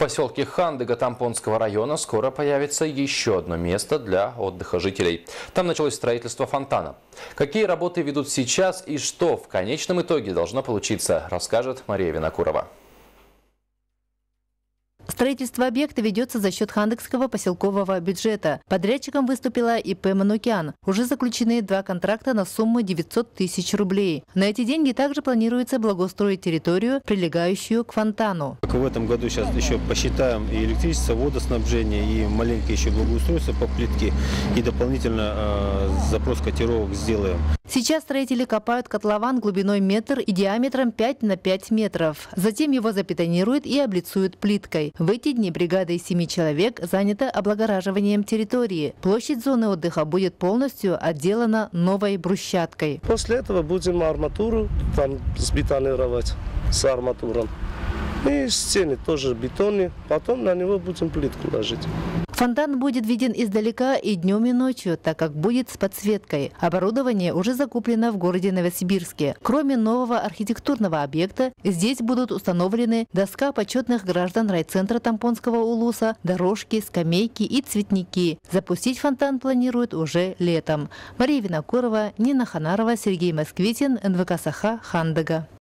поселке Хандыга Тампонского района скоро появится еще одно место для отдыха жителей. Там началось строительство фонтана. Какие работы ведут сейчас и что в конечном итоге должно получиться, расскажет Мария Винокурова. Строительство объекта ведется за счет Хандекского поселкового бюджета. Подрядчиком выступила ИП «Манукян». Уже заключены два контракта на сумму 900 тысяч рублей. На эти деньги также планируется благоустроить территорию, прилегающую к фонтану. В этом году сейчас еще посчитаем и электричество, водоснабжение, и маленькое еще благоустройство по плитке, и дополнительно э, запрос котировок сделаем. Сейчас строители копают котлован глубиной метр и диаметром 5 на 5 метров. Затем его запетонируют и облицуют плиткой. В эти дни бригада из 7 человек занята облагораживанием территории. Площадь зоны отдыха будет полностью отделана новой брусчаткой. После этого будем арматуру там сбетонировать с арматуром. И стены тоже бетонные. Потом на него будем плитку ложить. Фонтан будет виден издалека и днем, и ночью, так как будет с подсветкой. Оборудование уже закуплено в городе Новосибирске. Кроме нового архитектурного объекта, здесь будут установлены доска почетных граждан райцентра Тампонского улуса, дорожки, скамейки и цветники. Запустить фонтан планируют уже летом. Мария Винокурова, Нина Ханарова, Сергей Москвитин, НВК Саха, Хандага.